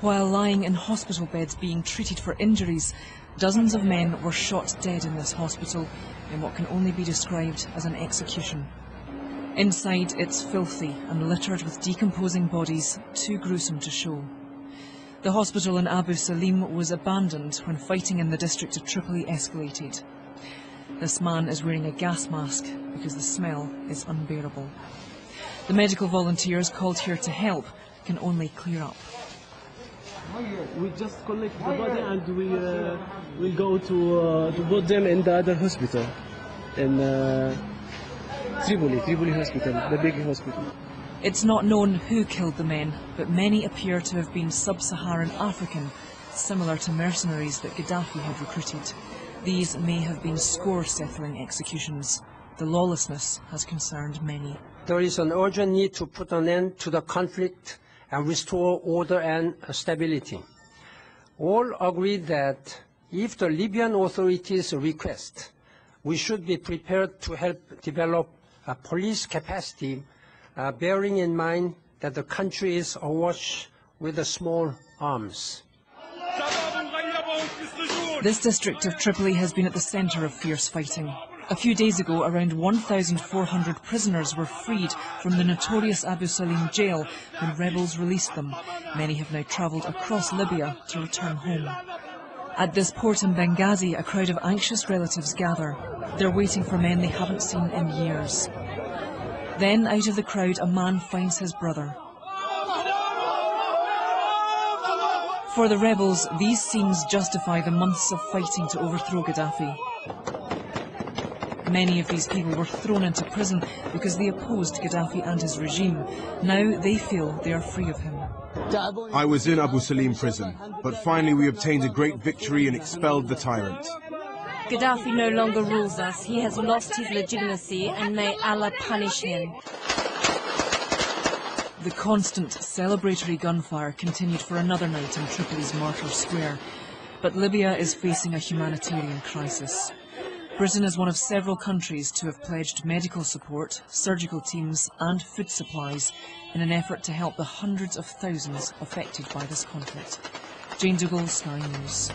While lying in hospital beds being treated for injuries, dozens of men were shot dead in this hospital in what can only be described as an execution. Inside, it's filthy and littered with decomposing bodies, too gruesome to show. The hospital in Abu Salim was abandoned when fighting in the district of Tripoli escalated. This man is wearing a gas mask because the smell is unbearable. The medical volunteers called here to help can only clear up. We just collect the body and we uh, will go to uh, to put them in the other hospital in uh, Tripoli, Tripoli Hospital, the big hospital. It's not known who killed the men, but many appear to have been sub-Saharan African, similar to mercenaries that Gaddafi had recruited. These may have been score-settling executions. The lawlessness has concerned many. There is an urgent need to put an end to the conflict and restore order and stability. All agree that if the Libyan authorities request, we should be prepared to help develop a police capacity, uh, bearing in mind that the country is awash with the small arms. This district of Tripoli has been at the centre of fierce fighting. A few days ago, around 1,400 prisoners were freed from the notorious Abu Salim jail when rebels released them. Many have now travelled across Libya to return home. At this port in Benghazi, a crowd of anxious relatives gather. They're waiting for men they haven't seen in years. Then, out of the crowd, a man finds his brother. For the rebels, these scenes justify the months of fighting to overthrow Gaddafi. Many of these people were thrown into prison because they opposed Gaddafi and his regime. Now they feel they are free of him. I was in Abu Salim prison, but finally we obtained a great victory and expelled the tyrant. Gaddafi no longer rules us. He has lost his legitimacy and may Allah punish him. The constant celebratory gunfire continued for another night in Tripoli's Martyr Square. But Libya is facing a humanitarian crisis. Britain is one of several countries to have pledged medical support, surgical teams and food supplies in an effort to help the hundreds of thousands affected by this conflict. Jane Dougal, Sky News.